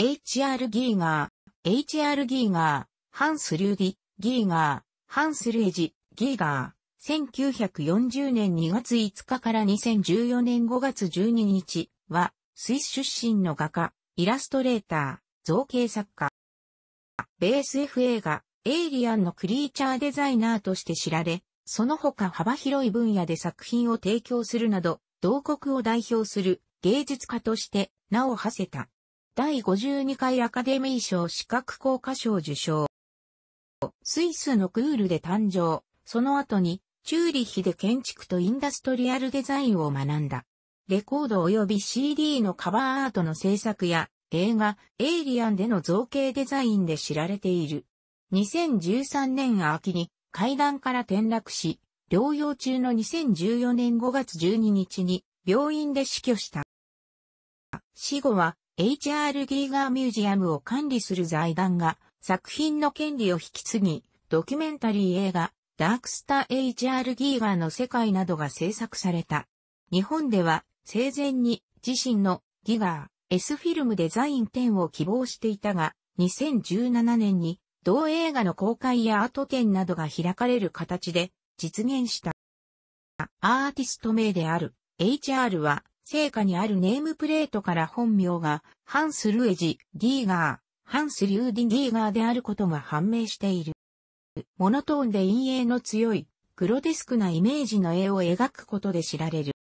HR ギーガー、HR ギーガー、ハンス・リューディ、ギーガー、ハンス・ルエジ、ギーガー、1940年2月5日から2014年5月12日は、スイス出身の画家、イラストレーター、造形作家。ベース F 映画、エイリアンのクリーチャーデザイナーとして知られ、その他幅広い分野で作品を提供するなど、同国を代表する芸術家として名を馳せた。第52回アカデミー賞視覚効果賞受賞。スイスのクールで誕生。その後に、チューリッヒで建築とインダストリアルデザインを学んだ。レコード及び CD のカバーアートの制作や映画、エイリアンでの造形デザインで知られている。2013年秋に階段から転落し、療養中の2014年5月12日に病院で死去した。死後は HR ギーガーミュージアムを管理する財団が作品の権利を引き継ぎ、ドキュメンタリー映画ダークスター HR ギーガーの世界などが制作された。日本では生前に自身のギガー S フィルムデザイン展を希望していたが、2017年に同映画の公開やアート展などが開かれる形で実現した。アーティスト名である HR は、生家にあるネームプレートから本名がハンス・ルエジ・ギーガー、ハンス・リューディ・ギーガーであることが判明している。モノトーンで陰影の強い、グロテスクなイメージの絵を描くことで知られる。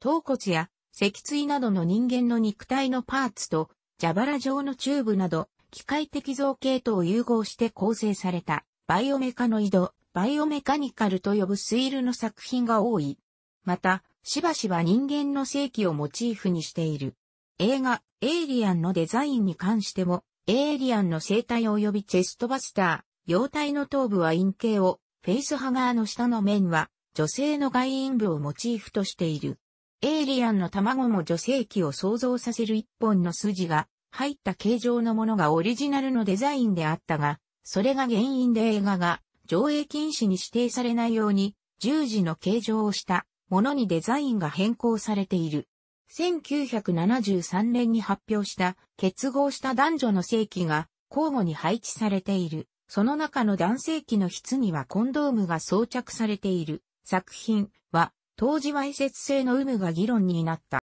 頭骨や脊椎などの人間の肉体のパーツと蛇腹状のチューブなど機械的造形とを融合して構成されたバイオメカノイド、バイオメカニカルと呼ぶスタイルの作品が多い。また、しばしば人間の正規をモチーフにしている。映画、エイリアンのデザインに関しても、エイリアンの生態及びチェストバスター、腰体の頭部は陰形を、フェイスハガーの下の面は、女性の外陰部をモチーフとしている。エイリアンの卵も女性器を想像させる一本の筋が入った形状のものがオリジナルのデザインであったが、それが原因で映画が上映禁止に指定されないように十字の形状をしたものにデザインが変更されている。1973年に発表した結合した男女の性器が交互に配置されている。その中の男性器の質にはコンドームが装着されている作品は当時は移設性の有無が議論になった。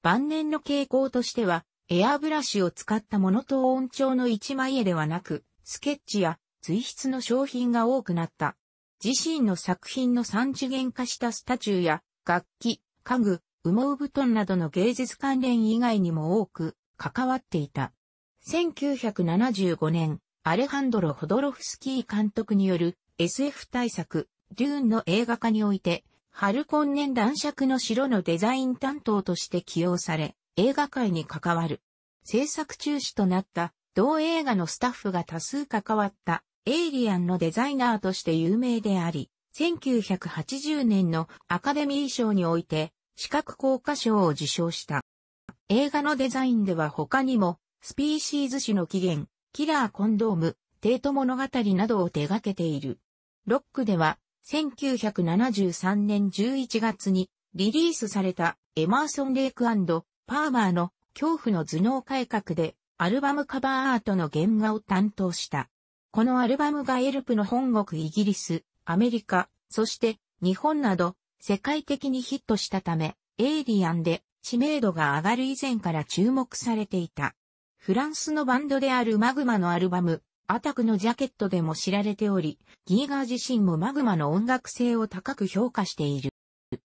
晩年の傾向としては、エアブラシを使ったモノトーン調の一枚絵ではなく、スケッチや随筆の商品が多くなった。自身の作品の三次元化したスタチューや楽器、家具、羽毛布団などの芸術関連以外にも多く関わっていた。1975年、アレハンドロ・ホドロフスキー監督による SF 大作、デューンの映画化において、ハルコンネン男爵の城のデザイン担当として起用され、映画界に関わる。制作中止となった同映画のスタッフが多数関わったエイリアンのデザイナーとして有名であり、1980年のアカデミー賞において視覚効果賞を受賞した。映画のデザインでは他にも、スピーシーズ種の起源、キラーコンドーム、テート物語などを手掛けている。ロックでは1973年11月にリリースされたエマーソン・レイクパーマーの恐怖の頭脳改革でアルバムカバーアートの原画を担当した。このアルバムがエルプの本国イギリス、アメリカ、そして日本など世界的にヒットしたため、エイリアンで知名度が上がる以前から注目されていた。フランスのバンドであるマグマのアルバム、アタクのジャケットでも知られており、ギーガー自身もマグマの音楽性を高く評価している。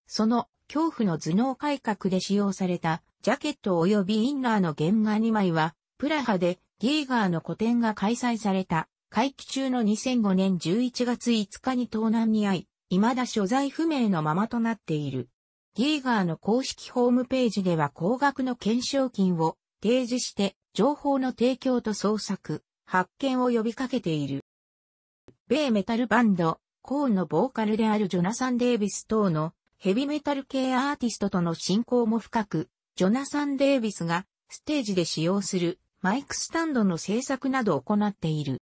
その恐怖の頭脳改革で使用されたジャケット及びインナーの原画2枚は、プラハでギーガーの個展が開催された会期中の2005年11月5日に盗難に遭い、未だ所在不明のままとなっている。ギーガーの公式ホームページでは高額の懸賞金を提示して情報の提供と創作、発見を呼びかけている。米メタルバンド、コーンのボーカルであるジョナサン・デイビス等のヘビメタル系アーティストとの親交も深く、ジョナサン・デイビスがステージで使用するマイクスタンドの制作などを行っている。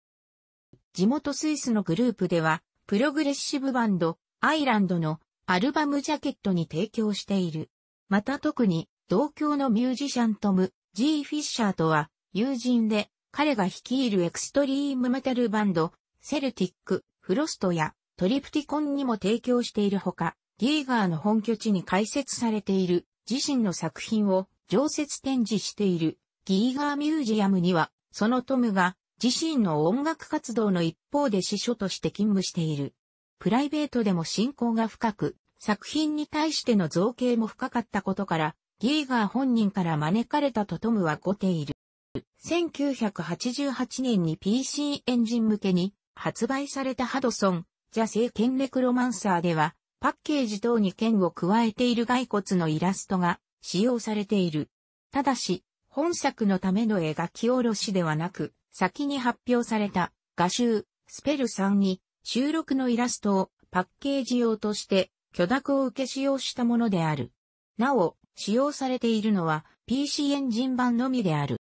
地元スイスのグループでは、プログレッシブバンド、アイランドのアルバムジャケットに提供している。また特に、同郷のミュージシャントム、G. フィッシャーとは、友人で、彼が率いるエクストリームメタルバンド、セルティック、フロストやトリプティコンにも提供しているほか、ギーガーの本拠地に開設されている自身の作品を常設展示しているギーガーミュージアムには、そのトムが自身の音楽活動の一方で司書として勤務している。プライベートでも親交が深く、作品に対しての造形も深かったことから、ギーガー本人から招かれたとトムは語っている。1988年に PC エンジン向けに発売されたハドソン、ザ・聖剣レクロマンサーでは、パッケージ等に剣を加えている骸骨のイラストが使用されている。ただし、本作のための描き下ろしではなく、先に発表された画集、スペル3に収録のイラストをパッケージ用として許諾を受け使用したものである。なお、使用されているのは PC エンジン版のみである。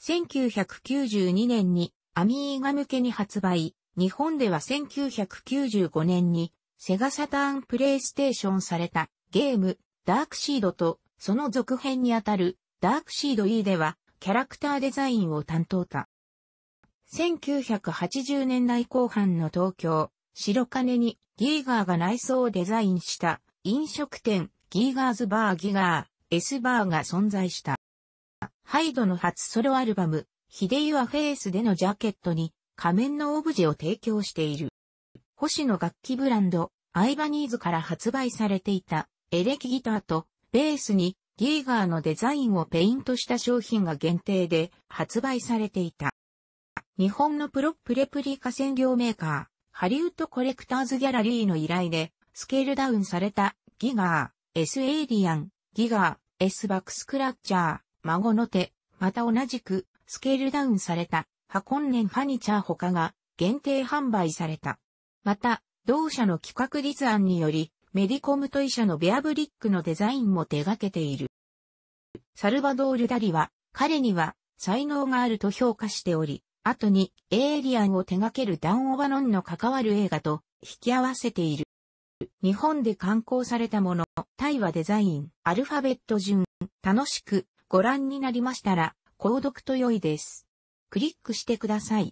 1992年にアミーガ向けに発売、日本では1995年にセガサターンプレイステーションされたゲームダークシードとその続編にあたるダークシード E ではキャラクターデザインを担当た。1980年代後半の東京、白金にギーガーが内装をデザインした飲食店ギーガーズバーギガー S バーが存在した。ハイドの初ソロアルバム、ヒデユアフェイスでのジャケットに仮面のオブジェを提供している。星野楽器ブランド、アイバニーズから発売されていたエレキギターとベースにギーガーのデザインをペイントした商品が限定で発売されていた。日本のプロップレプリカ専業メーカー、ハリウッドコレクターズギャラリーの依頼でスケールダウンされたギガー、S エイリアン、 Giger's Back Scratcher、孫の手、また同じくスケールダウンされたハルコンネンファニチャー他が限定販売された。また、同社の企画立案により、メディコムトイ社のベアブリックのデザインも手掛けている。サルバドール・ダリは、彼には才能があると評価しており、後にエイリアンを手掛けるダン・オバノンの関わる映画と引き合わせている。日本で刊行されたもの、タイはデザイン、アルファベット順、楽しくご覧になりましたら、購読と良いです。クリックしてください。